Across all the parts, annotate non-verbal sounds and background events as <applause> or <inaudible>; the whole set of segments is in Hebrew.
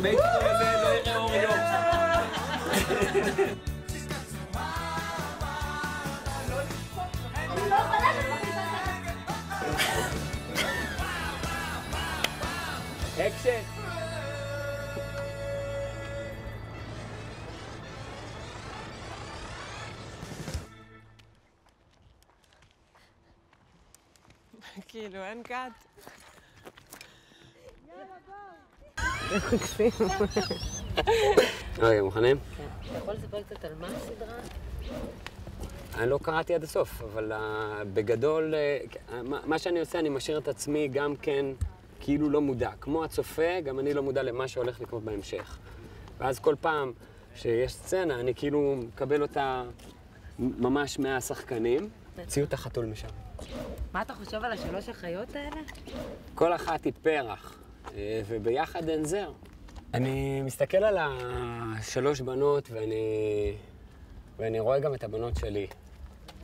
wild. מת כזה לא יראה אור יום. She's got אין קאט. רגע, מוכנים? אתה יכול לספר קצת על מה הסדרה? אני לא קראתי עד הסוף, אבל uh, בגדול, uh, מה, מה שאני עושה, אני משאיר את עצמי גם כן כאילו לא מודע. כמו הצופה, גם אני לא מודע למה שהולך לקרות בהמשך. ואז כל פעם שיש סצנה, אני כאילו מקבל אותה ממש מהשחקנים. הוציאו את החתול משם. מה אתה חושב על השלוש החיות האלה? כל אחת היא פרח, אה, וביחד הן זר. אני מסתכל על השלוש בנות ואני, ואני רואה גם את הבנות שלי.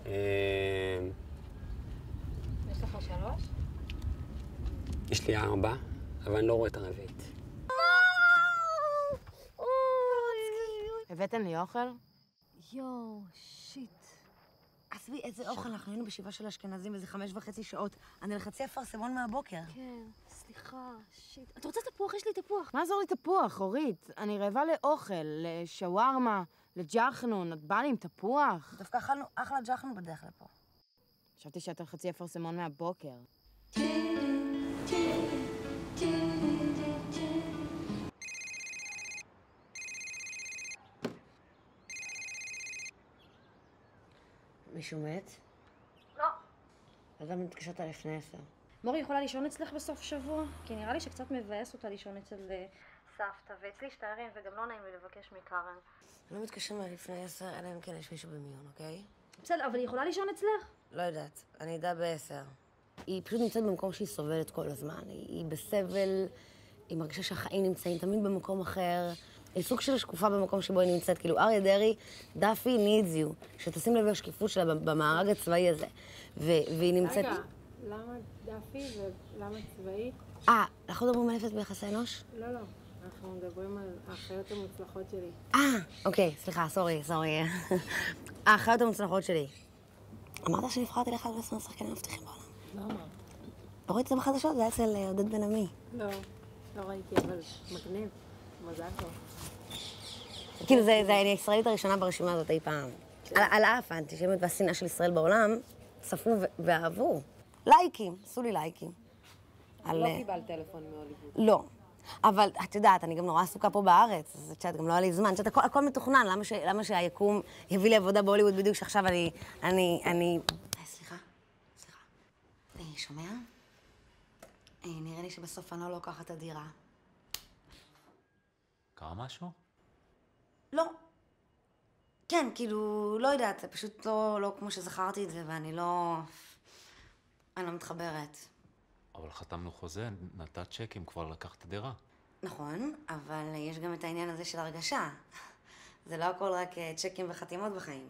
אה, יש לך שלוש? יש לי ארבע, אבל אני לא רואה את הרביעית. הבאתם לי אוכל? יואו, שיט. עזבי, איזה אוכל, אנחנו היינו בשבעה של אשכנזים איזה חמש וחצי שעות. אני על חצי אפרסמון מהבוקר. כן, סליחה, שיט. את רוצה תפוח? יש לי תפוח. מה יעזור לי תפוח, אורית? אני רעבה לאוכל, לשווארמה, לג'חנון. את באה לי עם תפוח? דווקא אכלנו אחלה ג'חנו בדרך לפה. חשבתי שאת על חצי אפרסמון מהבוקר. מישהו מת? לא. אז למה התקשרת לפני עשר? מורי יכולה לישון אצלך בסוף שבוע? כי נראה לי שקצת מבאס אותה לישון אצל אה, סבתא, ואצלי שתיירים, וגם לא נעים לי לבקש מקארן. לא מתקשרים לפני עשר, אלא אם כן יש מישהו במיון, אוקיי? בסדר, אבל היא יכולה לישון אצלך? לא יודעת, אני אדע בעשר. היא פשוט נמצאת במקום שהיא סובלת כל הזמן. היא בסבל, היא מרגישה שהחיים נמצאים תמיד במקום אחר. היא סוג של שקופה במקום שבו היא נמצאת. כאילו, אריה דרעי, דאפי needs you, שתשים לב לשקיפות שלה במארג הצבאי הזה. והיא נמצאת... רגע, למה דאפי ולמה צבאי? אה, אנחנו מדברים על אפס ביחסי אנוש? לא, לא. אנחנו מדברים על האחיות המוצלחות שלי. אה, אוקיי, סליחה, סורי, סורי. <laughs> האחיות המוצלחות שלי. אמרת שנבחרתי לאחד מעשרה השחקנים המבטיחים בעולם. למה? לא ראיתי את זה בחדשות, זה היה אצל אה, עודד בן עמי. לא, לא ראיתי, אבל מגניב. מזל טוב. כאילו, זה זה הישראלית הראשונה ברשימה הזאת אי פעם. על על אף האנטישמיות והשנאה של ישראל בעולם, צפו ואהבו. לייקים, עשו לי לייקים. על, לא אה, קיבלת טלפון מהוליווד. לא. אבל את יודעת, אני גם נורא עסוקה פה בארץ, אז את יודעת, גם לא היה לי זמן. את יודעת, הכל, הכל מתוכנן, למה, ש, למה שהיקום יביא לי עבודה בהוליווד בדיוק שעכשיו אני... אני... אני... אה, סליחה, סליחה. אה, שומע? אה, נראה לי שבסוף אני לא לוקחת את הדירה. קרה משהו? לא. כן, כאילו, לא יודעת, זה פשוט לא, לא כמו שזכרתי את זה, ואני לא... אני לא מתחברת. אבל חתמנו חוזה, נתת צ'קים, כבר לקחת דירה. נכון, אבל יש גם את העניין הזה של הרגשה. זה לא הכל רק אה, צ'קים וחתימות בחיים.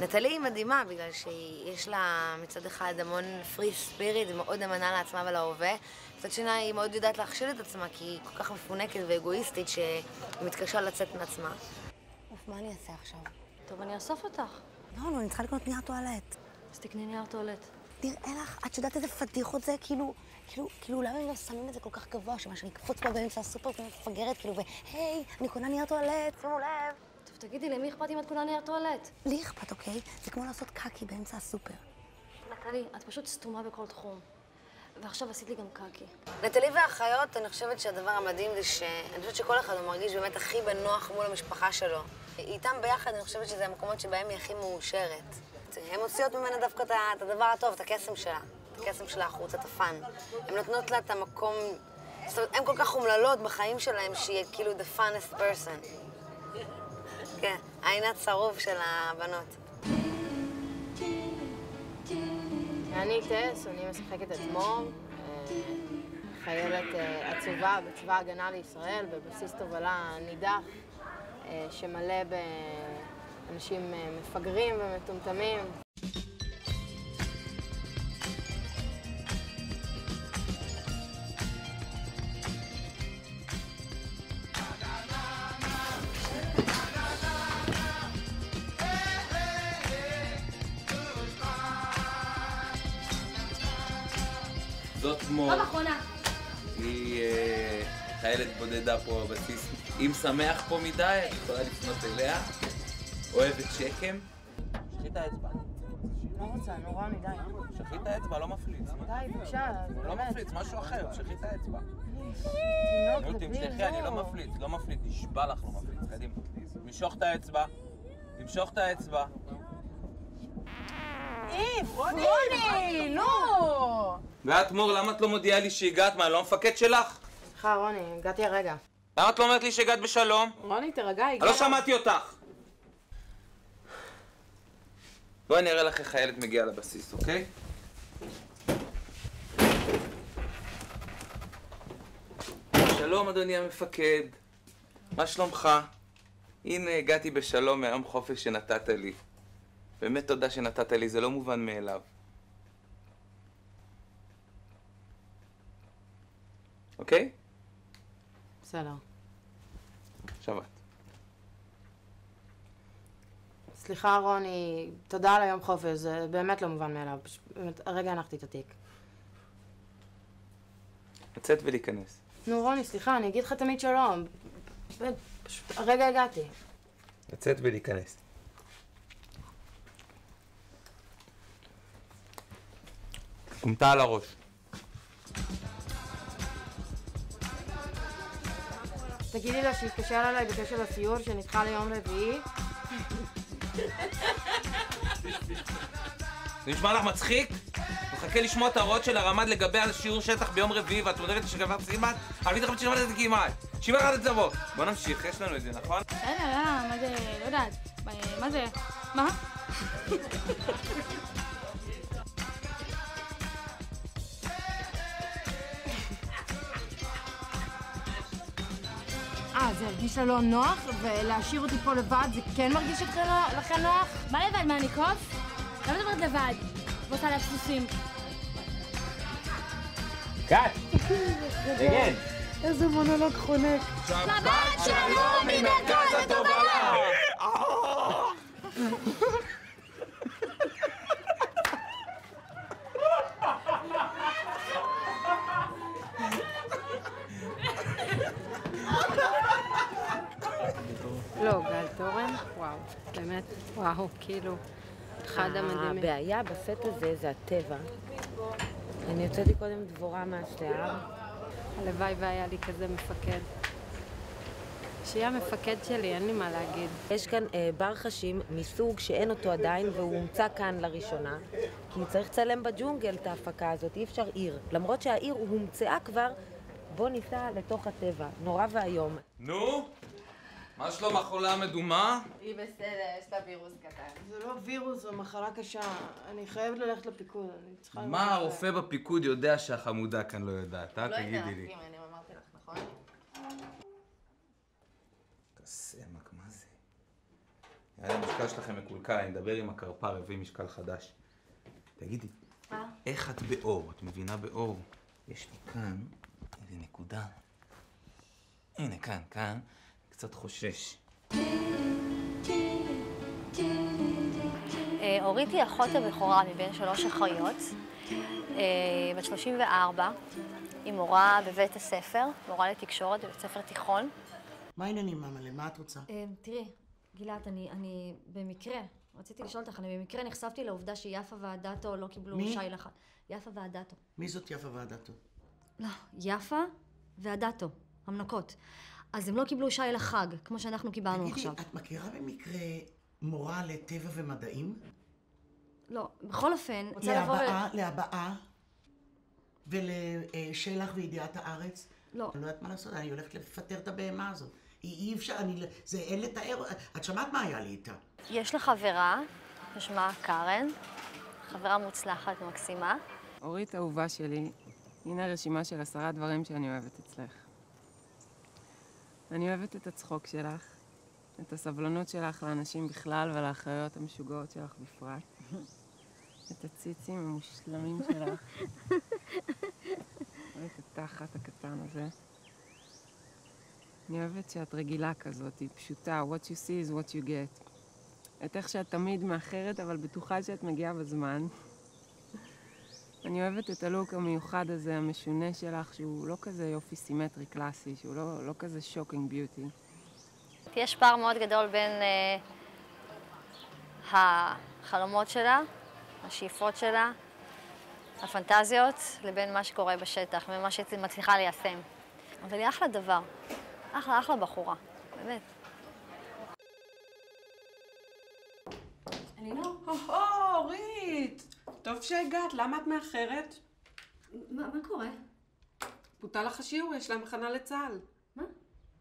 נטלי היא מדהימה, בגלל שיש לה מצד אחד המון פרי ספיריט ומאוד אמנה לעצמה ולהווה. מצד שני, היא מאוד יודעת להכשיל את עצמה, כי היא כל כך מפונקת ואגואיסטית שהיא מתקשה לצאת מעצמה. אוף, מה אני אעשה עכשיו? טוב, אני אאסוף אותך. לא, לא, אני צריכה לקנות נייר טואלט. אז תקני נייר טואלט. נראה לך, את יודעת איזה פדיחות זה? כאילו, כאילו, כאילו, למה הם לא שמים את זה כל כך גבוה, שמשהו יקפוץ פה באמצע הסופר ומפגרת, כאילו, והי, אני קונה נייר טואלט, שימו לב. תגידי, למי אכפת אם את קונה נייר טואלט? לי אכפת, אוקיי? זה כמו לעשות קקי באמצע הסופר. נטלי, את פשוט סתומה בכל תחום. ועכשיו עשית לי גם קקי. נטלי והאחיות, אני חושבת שהדבר המדהים זה ש... אני חושבת שכל אחד הוא מרגיש באמת הכי בנוח מול המשפחה שלו. איתם ביחד, אני חושבת שזה המקומות שבהם היא הכי מאושרת. הן מוציאות ממנה דווקא את הדבר הטוב, את הקסם שלה. את הקסם שלה החוצה, את הפאן. הן נותנות לה את המקום... זאת אומרת, הן כל כך אומללות בחיים שלהן, שהיא כאילו the funnest person. כן, העין הצרוף של הבנות. אני טס, אני משחקת את מור, אה, חיילת אה, עצובה בצבא ההגנה לישראל, בבסיס תובלה נידח, אה, שמלא באנשים מפגרים ומטומטמים. חיילת בודדה פה בבסיס. אם שמח פה מדי, את יכולה לפנות אליה. אוהבת שקם. שחי את האצבע. לא רוצה, נורא מדי. שחי את האצבע, לא מפליץ. די, בבקשה, לא מפליץ, משהו אחר, שחי את האצבע. נו, תמשכי, אני לא זהו. מפליץ, לא מפליץ, נשבע לך לא מפליץ. קדימה. תמשוך את האצבע. תמשוך את האצבע. איף, רוני, נו! ואת, מור, למה את לא מודיעה לי שהגעת? מה, אני לא המפקד שלך? סליחה, רוני, הגעתי הרגע. למה את לא אומרת לי שהגעת בשלום? רוני, תירגע, אני לא שמעתי אותך! בואי אני אראה לך איך חיילת מגיעה לבסיס, אוקיי? שלום, אדוני המפקד. מה שלומך? הנה, הגעתי בשלום מהיום חופש שנתת לי. באמת תודה שנתת לי, זה לא מובן מאליו. אוקיי? בסדר. עכשיו את. סליחה, רוני, תודה על היום חופש, זה באמת לא מובן מאליו. באמת, הרגע הנחתי את התיק. לצאת ולהיכנס. נו, רוני, סליחה, אני אגיד לך תמיד שלום. באמת, פשוט, הרגע הגעתי. לצאת ולהיכנס. כומתה על הראש. תגידי לה שיתקשר אליי בקשר לסיור שנדחה ליום רביעי. זה נשמע לך מצחיק? מחכה לשמוע את ההוראות של הרמ"ד לגבי השיעור שטח ביום רביעי ואת אומרת שגבר סילמן? אני אגיד לך את זה כמעט. שבעה אחד לצבוא. בוא נמשיך, יש לנו את זה, נכון? בסדר, יאללה, מה זה, לא יודעת. מה זה? מה? הרגיש לה לא נוח, ולהשאיר אותי פה לבד זה כן מרגיש לכם נוח? מה לבד, מה, אני קוף? למה את אומרת לבד? ועושה לה סוסים. קאט! כן. <laughs> איזה מונולוג חונק. שבת שלום ממרכז התובלה! <laughs> לא, גל תורן, וואו, באמת, וואו, כאילו, אחד המדהימים. הבעיה בסט הזה זה הטבע. אני הוצאתי קודם דבורה מהשיער. הלוואי והיה לי כזה מפקד. שיהיה המפקד שלי, אין לי מה להגיד. יש כאן אה, בר חשים מסוג שאין אותו עדיין והוא הומצא כאן לראשונה כי צריך לצלם בג'ונגל את ההפקה הזאת, אי אפשר עיר. למרות שהעיר הומצאה כבר, בוא ניסע לתוך הטבע. נורא ואיום. נו? מה שלום החולה המדומה? היא בסדר, יש לה וירוס קטן. זה לא וירוס, זו מחלה קשה. אני חייבת ללכת לפיקוד, אני צריכה... מה הרופא בפיקוד יודע שהחמודה כאן לא יודעת, אה? תגידי לי. אני אמרתי לך, נכון? סמק, מה זה? יאללה, המשקל שלכם מקולקל, אני מדבר עם הקרפר, הביא משקל חדש. תגידי, איך את באור? את מבינה באור? יש לי כאן איזה נקודה. הנה, כאן, כאן, קצת חושש. אה, אורית היא אחות הבכורה מבין שלוש אחיות, אה, בת 34, היא מורה בבית הספר, מורה לתקשורת בבית ספר תיכון. מה העניינים, ממלה? מה את רוצה? אה, תראי, גילת, אני, אני במקרה, רציתי לשאול אותך, אני במקרה נחשפתי לעובדה שיפה ועדתו לא קיבלו מי? שי לחג. יפה ועדתו. מי זאת יפה ועדתו? לא, יפה ועדתו, המנקות. אז הם לא קיבלו שי לחג, כמו שאנחנו קיבלנו תגידי, עכשיו. את מכירה במקרה מורה לטבע ומדעים? לא, בכל אופן, רוצה לבוא להבעה, להבעה ולשלח וידיעת הארץ? לא. אני לא יודעת מה לעשות, אני הולכת לפטר את הבהמה הזאת. היא אי אפשר, אני, זה אין לתאר, את שמעת מה היה לי איתה? יש לה חברה, ששמה קארן, חברה מוצלחת ומקסימה. אורית אהובה שלי, הנה רשימה של עשרה דברים שאני אוהבת אצלך. אני אוהבת את הצחוק שלך, את הסבלנות שלך לאנשים בכלל ולאחיות המשוגעות שלך בפרט. <laughs> את הציצים המושלמים שלך. <laughs> ואת התחת הקטן הזה. אני אוהבת שאת רגילה כזאת, היא פשוטה, what you see is what you get. את איך שאת תמיד מאחרת, אבל בטוחה שאת מגיעה בזמן. אני אוהבת את הלוק המיוחד הזה, המשונה שלך, שהוא לא כזה יופי סימטרי קלאסי, שהוא לא, לא כזה shocking beauty. יש פער מאוד גדול בין uh, החלומות שלה, השאיפות שלה, הפנטזיות, לבין מה שקורה בשטח ומה שהיא מצליחה ליישם. אבל היא אחלה דבר. אחלה, אחלה בחורה, באמת. אלינור? או, אורית! טוב שהגעת, למה את מאחרת? מה, מה קורה? בוטל לך השיעור, יש להם הכנה לצה"ל. מה?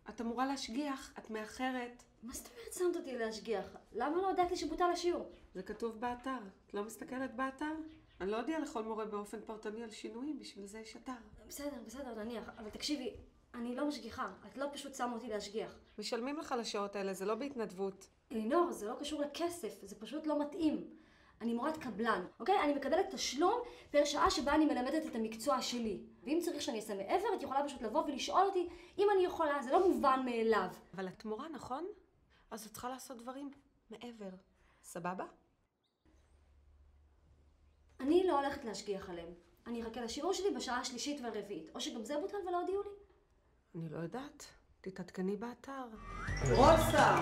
את אמורה להשגיח, את מאחרת. מה זאת אומרת שמת אותי להשגיח? למה לא הודעת לי שבוטל השיעור? זה כתוב באתר. את לא מסתכלת באתר? אני לא אודיע לכל מורה באופן פרטני על שינויים, בשביל זה יש אתר. בסדר, בסדר, נניח, אבל תקשיבי, אני לא משגיחה. את לא פשוט שמה אותי להשגיח. משלמים לך לשעות האלה, זה לא בהתנדבות. אלינור, זה לא קשור לכסף, זה פשוט לא מתאים. אני מורת קבלן, אוקיי? אני מקבלת תשלום פר שעה שבה אני מלמדת את המקצוע שלי. ואם צריך שאני אעשה מעבר, את יכולה פשוט לבוא ולשאול אותי אם אני יכולה, זה לא מובן מאליו. אבל את מורה, נכון? אז את צריכה לעשות דברים מעבר. סבבה? אני לא הולכת להשגיח עליהם. אני אחכה לשיעור שלי בשעה השלישית והרביעית. או שגם זה בוטל ולא הודיעו לי. אני לא יודעת. תתעדכני באתר. רוסה!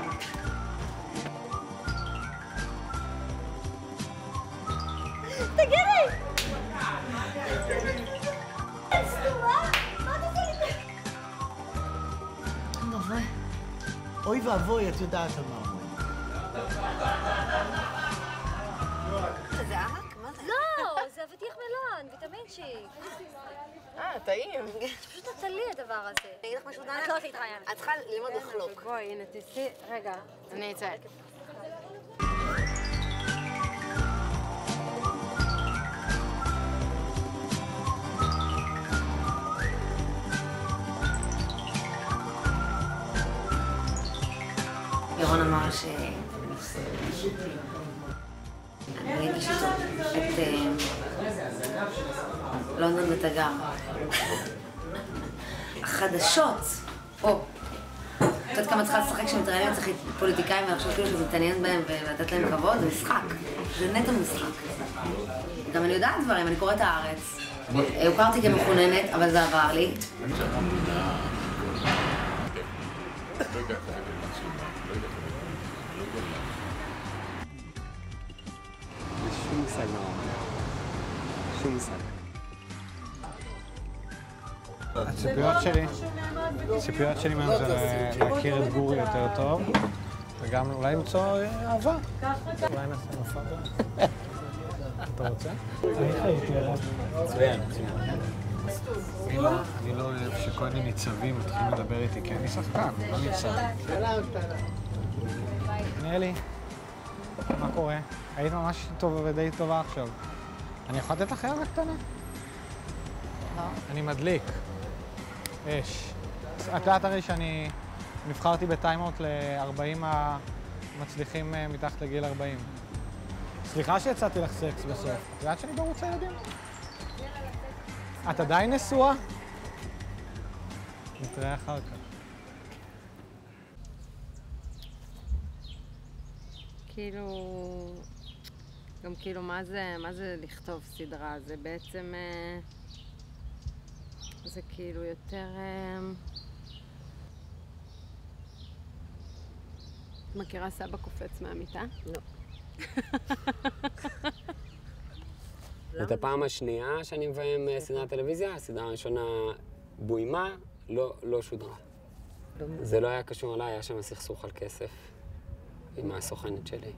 תגידי! אוי ואבוי, את יודעת על מה אומרים. זה עמק? מה זה? לא, זה אבטיח מלון, ויטמין צ'י. אה, טעים. פשוט נטלי הדבר הזה. אני אגיד לך משהו, דנה? את לא תתראיין. את צריכה ללמוד לחלוק. בואי, הנה, תצאי. רגע, אני אצא. ירון אמר ש... אני ראיתי שזו את אה, לונדון ותגר. החדשות, או. את יודעת כמה צריכה לשחק כשמתראיינים צריך פוליטיקאים ולחשוב כאילו שזה מתעניין בהם ולתת להם כבוד? זה משחק. זה נטו משחק. גם אני יודעת דברים, אני קוראת הארץ. הוכרתי כמחוננת, אבל זה עבר לי. מה הוא אומר. שום מושג. הציפיות שלי, הציפיות שלי מהם זה להכיר את גורי יותר טוב, וגם אולי למצוא אהבה. אולי נעשה מופע. אתה רוצה? אני חייתי עליו. מצוין, מצוין. אני לא- אני לא אוהב שכל מיני ניצבים מתחילים לדבר איתי, כי אני שחקן, לא ניצב. ניאלי, מה קורה? היית ממש טובה ודי טובה עכשיו. אני יכול לתת לך הערה קטנה? לא. אני מדליק. אש. את יודעת הרי שאני נבחרתי בטיימאוט ל-40 המצליחים אה, מתחת לגיל 40. סליחה שיצאתי לך סקס בסוף. את יודעת שאני בערוץ הילדים? את עדיין נשואה? נתראה אחר כך. כאילו... גם כאילו, מה זה, מה זה לכתוב סדרה? זה בעצם... אה, זה כאילו יותר... אה, את מכירה סבא קופץ מהמיטה? לא. <laughs> זאת הפעם השנייה שאני מביים אה, סדרת טלוויזיה, הסדרה הראשונה בוימה, לא, לא שודרה. זה לא היה קשור אליי, היה שם סכסוך על כסף עם הסוכנת שלי.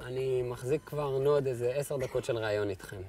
אני מחזיק כבר נו עוד איזה עשר דקות של ראיון איתכם.